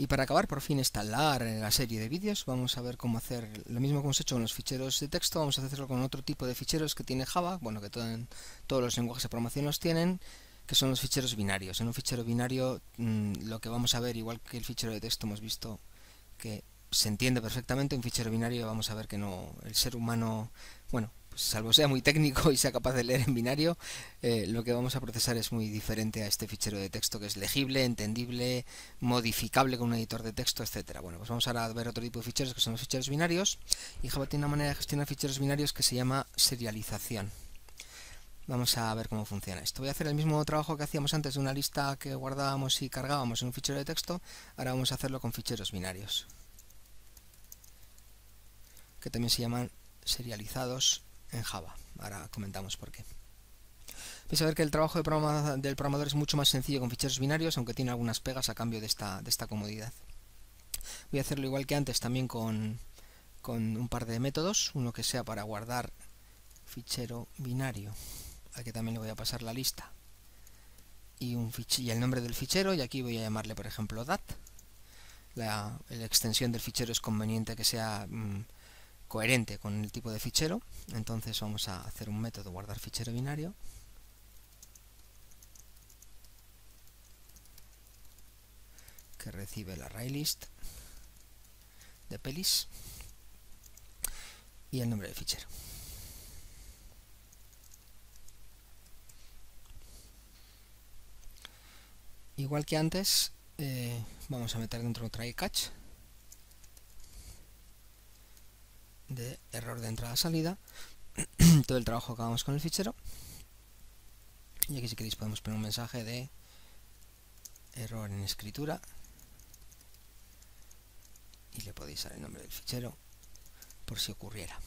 Y para acabar, por fin, instalar la serie de vídeos, vamos a ver cómo hacer lo mismo que hemos hecho con los ficheros de texto, vamos a hacerlo con otro tipo de ficheros que tiene Java, bueno, que todos los lenguajes de programación los tienen, que son los ficheros binarios. En un fichero binario, mm, lo que vamos a ver, igual que el fichero de texto, hemos visto que se entiende perfectamente, un fichero binario vamos a ver que no, el ser humano, bueno, salvo sea muy técnico y sea capaz de leer en binario, eh, lo que vamos a procesar es muy diferente a este fichero de texto que es legible, entendible, modificable con un editor de texto, etcétera. Bueno, pues vamos ahora a ver otro tipo de ficheros que son los ficheros binarios y Java tiene una manera de gestionar ficheros binarios que se llama serialización. Vamos a ver cómo funciona esto. Voy a hacer el mismo trabajo que hacíamos antes de una lista que guardábamos y cargábamos en un fichero de texto, ahora vamos a hacerlo con ficheros binarios que también se llaman serializados en Java. Ahora comentamos por qué. Vais a ver que el trabajo del programador es mucho más sencillo con ficheros binarios, aunque tiene algunas pegas a cambio de esta, de esta comodidad. Voy a hacerlo igual que antes también con, con un par de métodos, uno que sea para guardar fichero binario, al que también le voy a pasar la lista, y, un y el nombre del fichero, y aquí voy a llamarle por ejemplo dat. La, extensión del fichero es conveniente que sea... Mm, coherente con el tipo de fichero. Entonces vamos a hacer un método guardar fichero binario. que recibe el array list de pelis y el nombre del fichero. Igual que antes, eh, vamos a meter dentro try catch de error de entrada-salida, todo el trabajo que hagamos con el fichero. Y aquí si queréis podemos poner un mensaje de error en escritura y le podéis dar el nombre del fichero por si ocurriera.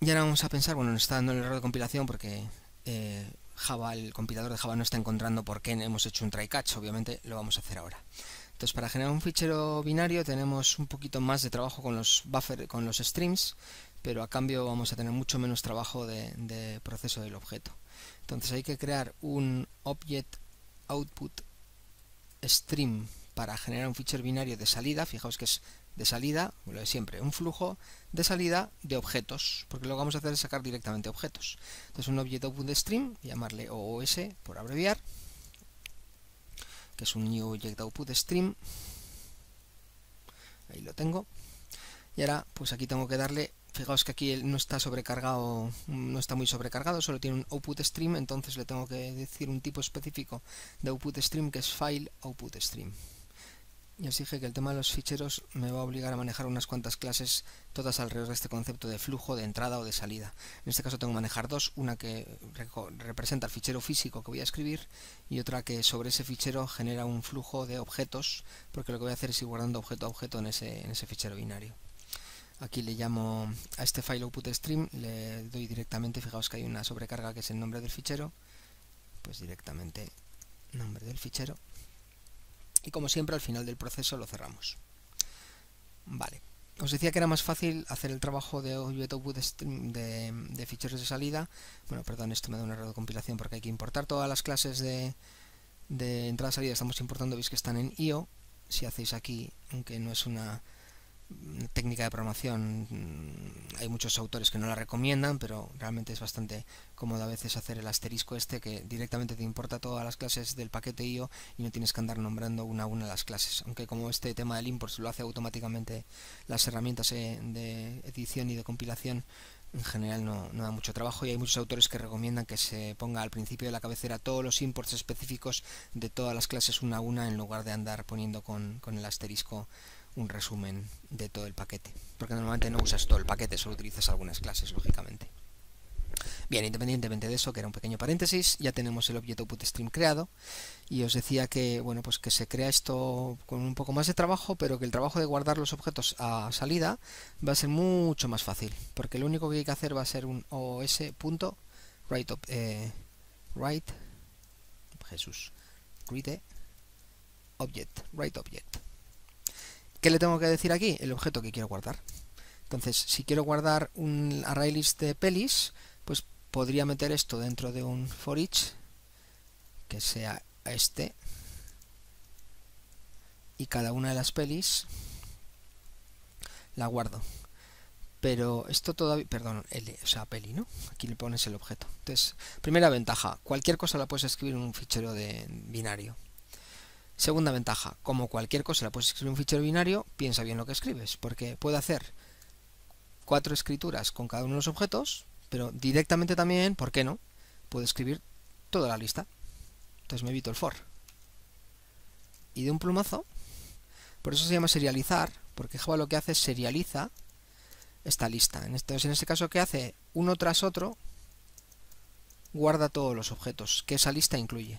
Y ahora vamos a pensar, bueno, nos está dando el error de compilación porque eh, Java, el compilador de Java no está encontrando por qué hemos hecho un try catch, obviamente lo vamos a hacer ahora. Entonces para generar un fichero binario tenemos un poquito más de trabajo con los buffer, con los streams, pero a cambio vamos a tener mucho menos trabajo de, proceso del objeto. Entonces hay que crear un object output stream para generar un fichero binario de salida, fijaos que es de salida, lo de siempre, un flujo de salida de objetos, porque lo que vamos a hacer es sacar directamente objetos. Entonces un object output stream, llamarle OOS por abreviar, que es un new object output stream. Ahí lo tengo. Y ahora, pues aquí tengo que darle, fijaos que aquí no está sobrecargado, no está muy sobrecargado, solo tiene un output stream, entonces le tengo que decir un tipo específico de output stream que es file output stream. Y os dije que el tema de los ficheros me va a obligar a manejar unas cuantas clases, todas alrededor de este concepto de flujo, de entrada o de salida. En este caso tengo que manejar dos, una que representa el fichero físico que voy a escribir y otra que sobre ese fichero genera un flujo de objetos, porque lo que voy a hacer es ir guardando objeto a objeto en ese, en ese fichero binario. Aquí le llamo a este file output stream, le doy directamente, fijaos que hay una sobrecarga que es el nombre del fichero, pues directamente nombre del fichero y como siempre al final del proceso lo cerramos. Vale. Os decía que era más fácil hacer el trabajo de object output de, de ficheros de salida. Bueno, perdón, esto me da un error de compilación porque hay que importar todas las clases de, de entrada-salida. Estamos importando, veis que están en IO. Si hacéis aquí, aunque no es una técnica de programación hay muchos autores que no la recomiendan, pero realmente es bastante cómodo a veces hacer el asterisco este que directamente te importa todas las clases del paquete IO y no tienes que andar nombrando una a una las clases. Aunque como este tema del import lo hace automáticamente las herramientas eh, de edición y de compilación, en general no, da mucho trabajo y hay muchos autores que recomiendan que se ponga al principio de la cabecera todos los imports específicos de todas las clases una a una en lugar de andar poniendo con, con el asterisco un resumen de todo el paquete, porque normalmente no usas todo el paquete, solo utilizas algunas clases, lógicamente. Bien, independientemente de eso, que era un pequeño paréntesis, ya tenemos el objeto output stream creado y os decía que bueno, pues que se crea esto con un poco más de trabajo, pero que el trabajo de guardar los objetos a salida va a ser mucho más fácil, porque lo único que hay que hacer va a ser un os.write eh, write Jesús, object, write object. ¿Qué le tengo que decir aquí? El objeto que quiero guardar. Entonces, si quiero guardar un array list de pelis, pues podría meter esto dentro de un for each, que sea este, y cada una de las pelis la guardo. Pero esto todavía, perdón, L, o sea, peli, ¿no? Aquí le pones el objeto. Entonces, primera ventaja, cualquier cosa la puedes escribir en un fichero de binario. Segunda ventaja, como cualquier cosa la puedes escribir en un fichero binario, piensa bien lo que escribes, porque puede hacer cuatro escrituras con cada uno de los objetos, pero directamente también, ¿por qué no? Puedo escribir toda la lista. Entonces me evito el for. Y de un plumazo, por eso se llama serializar, porque Java lo que hace es serializa esta lista. En este, en este caso, ¿qué hace? Uno tras otro guarda todos los objetos que esa lista incluye.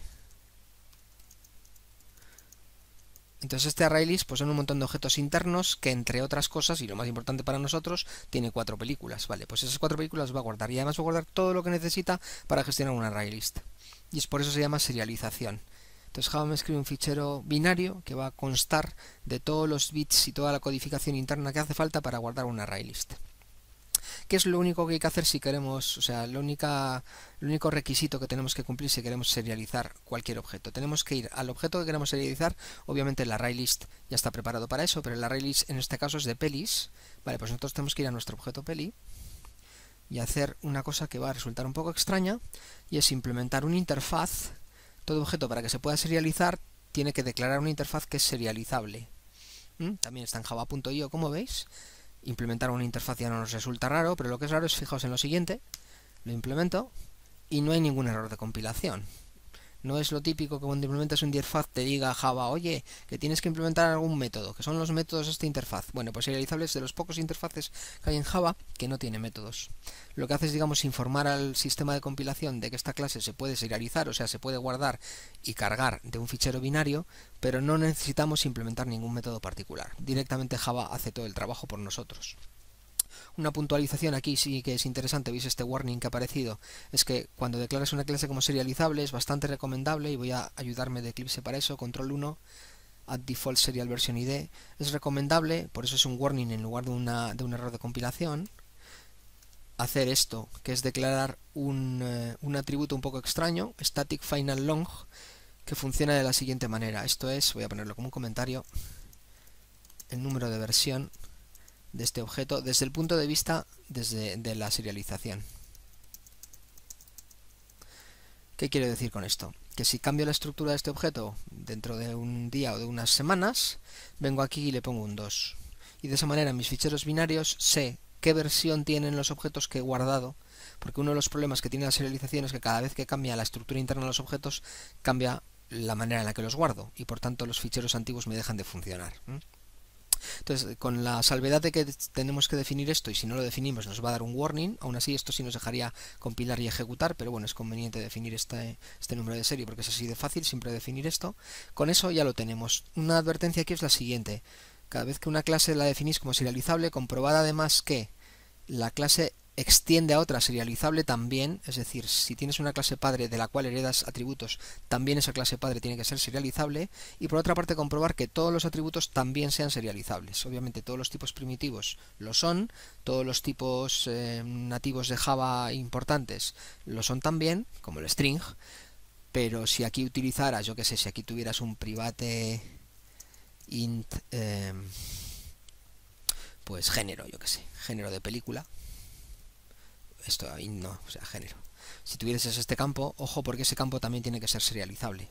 Entonces este ArrayList pues son un montón de objetos internos que entre otras cosas, y lo más importante para nosotros, tiene cuatro películas. Vale, pues esas cuatro películas va a guardar y además va a guardar todo lo que necesita para gestionar un ArrayList. Y es por eso se llama serialización. Entonces Java me escribe un fichero binario que va a constar de todos los bits y toda la codificación interna que hace falta para guardar un ArrayList. ¿Qué es lo único que hay que hacer si queremos, o sea, lo, única, el único requisito que tenemos que cumplir si queremos serializar cualquier objeto? Tenemos que ir al objeto que queremos serializar, obviamente el ArrayList ya está preparado para eso, pero el ArrayList en este caso es de pelis, vale, pues nosotros tenemos que ir a nuestro objeto peli y hacer una cosa que va a resultar un poco extraña, y es implementar una interfaz todo objeto para que se pueda serializar tiene que declarar una interfaz que es serializable. ¿Mm? También está en java.io, como veis. Implementar una interfaz ya no nos resulta raro, pero lo que es raro es fijaos en lo siguiente. Lo implemento y no hay ningún error de compilación. No es lo típico que cuando implementas un interfaz te diga Java, oye, que tienes que implementar algún método, que son los métodos de esta interfaz. Bueno, pues serializable es de los pocos interfaces que hay en Java que no tiene métodos. Lo que hace es, digamos, informar al sistema de compilación de que esta clase se puede serializar, o sea, se puede guardar y cargar de un fichero binario, pero no necesitamos implementar ningún método particular. Directamente Java hace todo el trabajo por nosotros. Una puntualización aquí sí que es interesante, veis este warning que ha aparecido, es que cuando declaras una clase como serializable es bastante recomendable y voy a ayudarme de Eclipse para eso, control 1, add default serial version id, es recomendable, por eso es un warning en lugar de, una, de un error de compilación, hacer esto, que es declarar un, eh, un atributo un poco extraño, static final long, que funciona de la siguiente manera. Esto es, voy a ponerlo como un comentario, el número de versión de este objeto desde el punto de vista desde, de la serialización. ¿Qué quiero decir con esto? Que si cambio la estructura de este objeto dentro de un día o de unas semanas, vengo aquí y le pongo un 2. Y de esa manera mis ficheros binarios sé qué versión tienen los objetos que he guardado, porque uno de los problemas que tiene la serialización es que cada vez que cambia la estructura interna de los objetos, cambia la manera en la que los guardo, y por tanto los ficheros antiguos me dejan de funcionar. Entonces, con la salvedad de que tenemos que definir esto y si no lo definimos nos va a dar un warning, aún así esto sí nos dejaría compilar y ejecutar, pero bueno, es conveniente definir este, este número de serie porque es así de fácil, siempre definir esto. Con eso ya lo tenemos. Una advertencia aquí es la siguiente. Cada vez que una clase la definís como serializable, comprobad además que la clase extiende a otra serializable también, es decir, si tienes una clase padre de la cual heredas atributos, también esa clase padre tiene que ser serializable, y por otra parte comprobar que todos los atributos también sean serializables. Obviamente todos los tipos primitivos lo son, todos los tipos eh, nativos de Java importantes lo son también, como el string, pero si aquí utilizaras, yo que sé, si aquí tuvieras un private int, eh, pues género, yo que sé, género de película, esto ahí no, o sea, género. Si tuvieras este campo, ojo porque ese campo también tiene que ser serializable.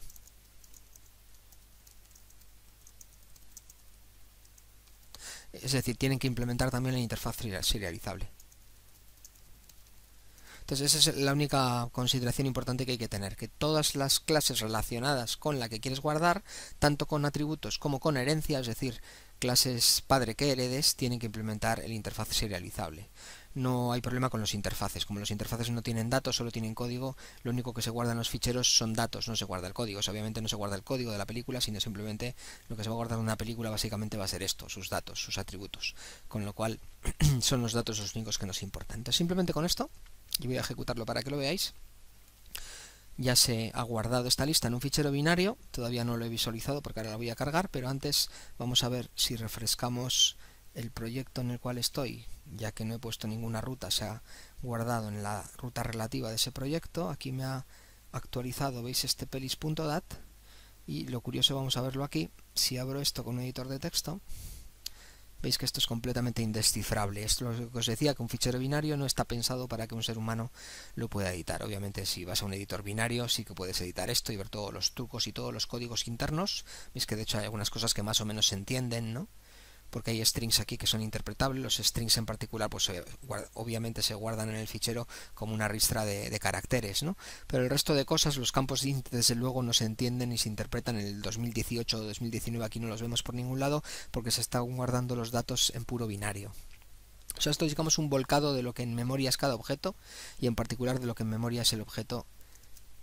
Es decir, tienen que implementar también la interfaz serializable. Entonces esa es la única consideración importante que hay que tener, que todas las clases relacionadas con la que quieres guardar, tanto con atributos como con herencia, es decir, clases padre que heredes, tienen que implementar el interfaz serializable no hay problema con los interfaces. Como los interfaces no tienen datos, solo tienen código, lo único que se guarda en los ficheros son datos, no se guarda el código. obviamente no se guarda el código de la película, sino simplemente lo que se va a guardar en una película básicamente va a ser esto, sus datos, sus atributos. Con lo cual son los datos los únicos que nos importan. Entonces simplemente con esto, y voy a ejecutarlo para que lo veáis, ya se ha guardado esta lista en un fichero binario, todavía no lo he visualizado porque ahora la voy a cargar, pero antes vamos a ver si refrescamos el proyecto en el cual estoy, ya que no he puesto ninguna ruta, se ha guardado en la ruta relativa de ese proyecto. Aquí me ha actualizado, veis este pelis.dat Y lo curioso, vamos a verlo aquí, si abro esto con un editor de texto, veis que esto es completamente indescifrable. Esto es lo que os decía, que un fichero binario no está pensado para que un ser humano lo pueda editar. Obviamente si vas a un editor binario sí que puedes editar esto y ver todos los trucos y todos los códigos internos. Veis que de hecho hay algunas cosas que más o menos se entienden, ¿no? Porque hay strings aquí que son interpretables, los strings en particular pues obviamente se guardan en el fichero como una ristra de, caracteres, ¿no? Pero el resto de cosas, los campos desde luego no se entienden ni se interpretan en el 2018 o 2019, aquí no los vemos por ningún lado porque se están guardando los datos en puro binario. O sea, esto es digamos un volcado de lo que en memoria es cada objeto y en particular de lo que en memoria es el objeto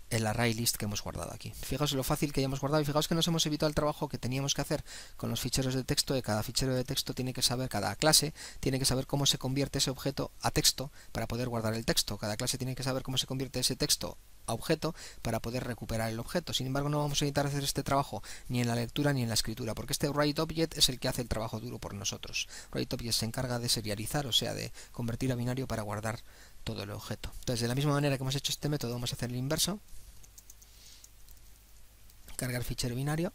el array list que hemos guardado aquí. Fijaos lo fácil que ya hemos guardado y fijaos que nos hemos evitado el trabajo que teníamos que hacer con los ficheros de texto de cada fichero de texto tiene que saber, cada clase tiene que saber cómo se convierte ese objeto a texto para poder guardar el texto. Cada clase tiene que saber cómo se convierte ese texto a objeto para poder recuperar el objeto. Sin embargo, no vamos a intentar hacer este trabajo ni en la lectura ni en la escritura, porque este writeObject es el que hace el trabajo duro por nosotros. writeObject se encarga de serializar, o sea, de convertir a binario para guardar todo el objeto. Entonces, de la misma manera que hemos hecho este método, vamos a hacer el inverso cargar fichero binario.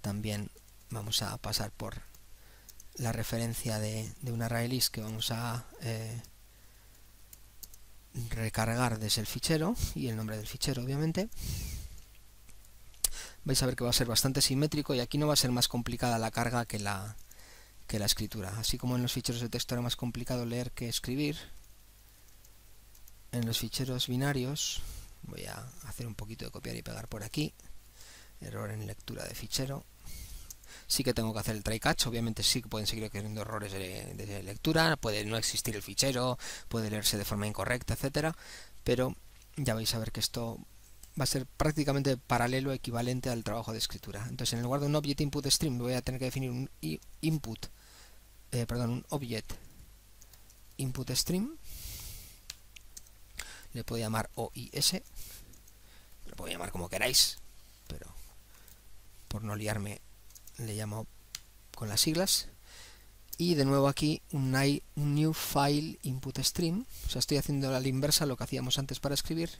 También vamos a pasar por la referencia de, de una array list que vamos a eh, recargar desde el fichero y el nombre del fichero obviamente. Vais a ver que va a ser bastante simétrico y aquí no va a ser más complicada la carga que la, que la escritura. Así como en los ficheros de texto era más complicado leer que escribir en los ficheros binarios voy a hacer un poquito de copiar y pegar por aquí error en lectura de fichero sí que tengo que hacer el try catch, obviamente sí que pueden seguir ocurriendo errores de, lectura, puede no existir el fichero, puede leerse de forma incorrecta, etcétera, pero ya vais a ver que esto va a ser prácticamente paralelo, equivalente al trabajo de escritura. Entonces, en lugar de un object input stream, voy a tener que definir un input, eh, perdón, un object input stream, le puedo llamar OIS, lo puedo llamar como queráis, pero por no liarme le llamo con las siglas. Y de nuevo aquí un, new file input stream. O sea estoy haciendo la inversa lo que hacíamos antes para escribir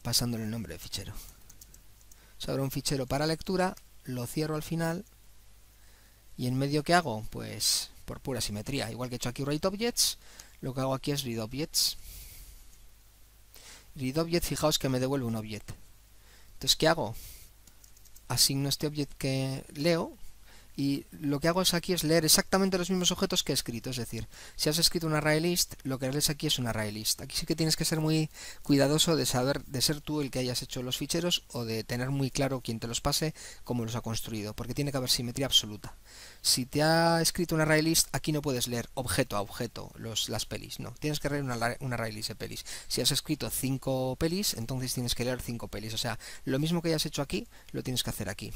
pasándole el nombre de fichero. O un fichero para lectura lo cierro al final. Y en medio que hago pues por pura simetría igual que he hecho aquí writeObjects lo que hago aquí es readObjects readObject fijaos que me devuelve un objeto entonces ¿qué hago? Asigno este objeto que leo y lo que hago es aquí es leer exactamente los mismos objetos que he escrito, es decir, si has escrito un array list, lo que lees aquí es un array list. Aquí sí que tienes que ser muy cuidadoso de saber, de ser tú el que hayas hecho los ficheros o de tener muy claro quién te los pase, cómo los ha construido, porque tiene que haber simetría absoluta. Si te ha escrito un array list, aquí no puedes leer objeto a objeto los, las pelis, no, tienes que leer una, un array list de pelis. Si has escrito cinco pelis, entonces tienes que leer cinco pelis, o sea, lo mismo que hayas hecho aquí, lo tienes que hacer aquí.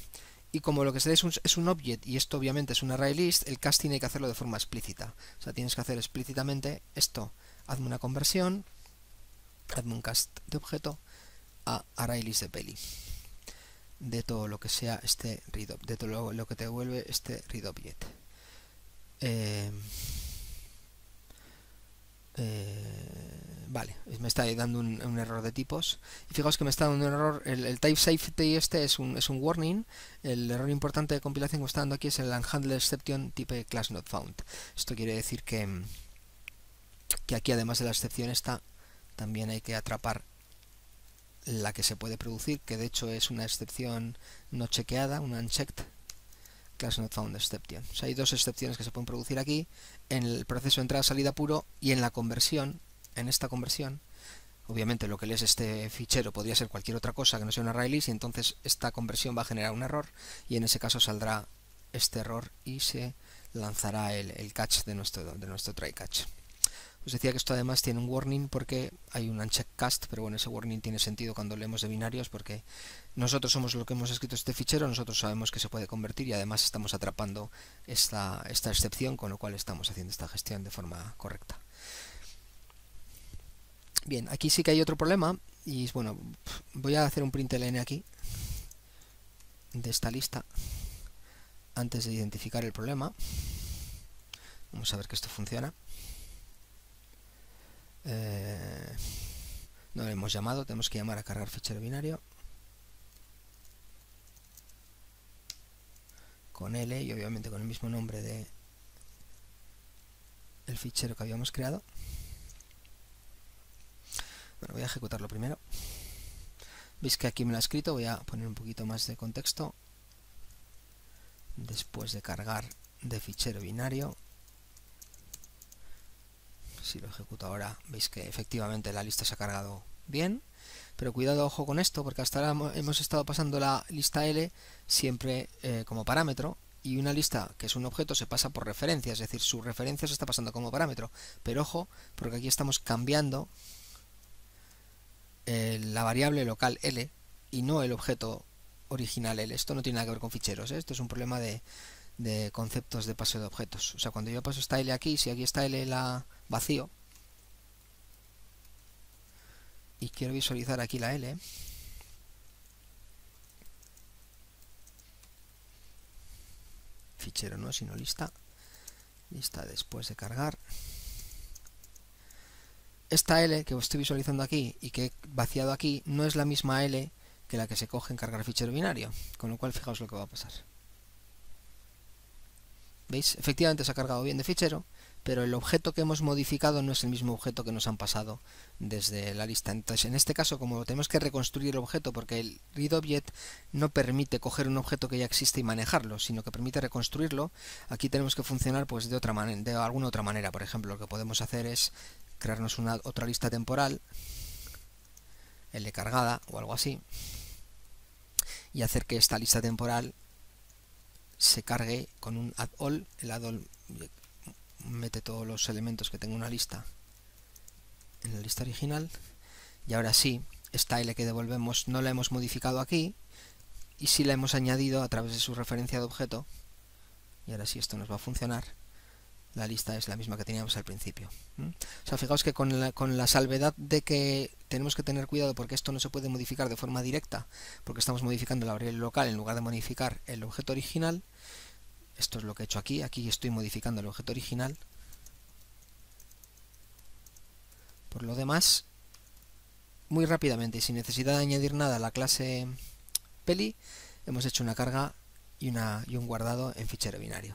Y como lo que se es un, es un object y esto obviamente es un array list, el cast tiene que hacerlo de forma explícita. O sea, tienes que hacer explícitamente esto. Hazme una conversión, hazme un cast de objeto a array list de peli. De todo lo que sea este read de todo lo, que te devuelve este read object. Eh, eh, vale, me está dando un, error de tipos. Y fijaos que me está dando un error. El, type safety este es un, es un warning. El error importante de compilación que me está dando aquí es el unhandled exception type class not found. Esto quiere decir que, que aquí además de la excepción esta, también hay que atrapar la que se puede producir, que de hecho es una excepción no chequeada, una unchecked class not found exception. Hay dos excepciones que se pueden producir aquí, en el proceso de entrada-salida puro y en la conversión, en esta conversión, obviamente lo que lees este fichero podría ser cualquier otra cosa que no sea un array list y entonces esta conversión va a generar un error y en ese caso saldrá este error y se lanzará el, el catch de nuestro, de nuestro try catch. Os decía que esto además tiene un warning porque hay un uncheck cast, pero bueno, ese warning tiene sentido cuando leemos de binarios porque nosotros somos lo que hemos escrito este fichero, nosotros sabemos que se puede convertir y además estamos atrapando esta, esta excepción, con lo cual estamos haciendo esta gestión de forma correcta. Bien, aquí sí que hay otro problema y bueno, voy a hacer un println aquí de esta lista antes de identificar el problema. Vamos a ver que esto funciona. Eh, no lo hemos llamado, tenemos que llamar a cargar fichero binario. Con L y obviamente con el mismo nombre de el fichero que habíamos creado. Bueno, voy a ejecutarlo primero. Veis que aquí me lo ha escrito, voy a poner un poquito más de contexto. Después de cargar de fichero binario, si lo ejecuto ahora, veis que efectivamente la lista se ha cargado bien. Pero cuidado, ojo con esto, porque hasta ahora hemos estado pasando la lista L siempre eh, como parámetro y una lista que es un objeto se pasa por referencia, es decir, su referencia se está pasando como parámetro. Pero ojo, porque aquí estamos cambiando la variable local L y no el objeto original L. Esto no tiene nada que ver con ficheros, ¿eh? esto es un problema de, de, conceptos de paso de objetos. O sea, cuando yo paso esta L aquí, si aquí está L la vacío, y quiero visualizar aquí la L, fichero no, sino lista, lista después de cargar. Esta L que estoy visualizando aquí y que he vaciado aquí no es la misma L que la que se coge en cargar fichero binario, con lo cual fijaos lo que va a pasar. ¿Veis? Efectivamente se ha cargado bien de fichero, pero el objeto que hemos modificado no es el mismo objeto que nos han pasado desde la lista. Entonces, en este caso, como tenemos que reconstruir el objeto, porque el readObject no permite coger un objeto que ya existe y manejarlo, sino que permite reconstruirlo, aquí tenemos que funcionar pues de otra de alguna otra manera. Por ejemplo, lo que podemos hacer es crearnos una otra lista temporal, L cargada o algo así, y hacer que esta lista temporal se cargue con un add all, el add all mete todos los elementos que tengo en una lista en la lista original y ahora sí, esta L que devolvemos no la hemos modificado aquí y sí la hemos añadido a través de su referencia de objeto y ahora sí esto nos va a funcionar la lista es la misma que teníamos al principio. O sea, fijaos que con la, con la, salvedad de que tenemos que tener cuidado porque esto no se puede modificar de forma directa, porque estamos modificando la variable local en lugar de modificar el objeto original, esto es lo que he hecho aquí, aquí estoy modificando el objeto original. Por lo demás, muy rápidamente y sin necesidad de añadir nada a la clase peli, hemos hecho una carga y, una, y un guardado en fichero binario.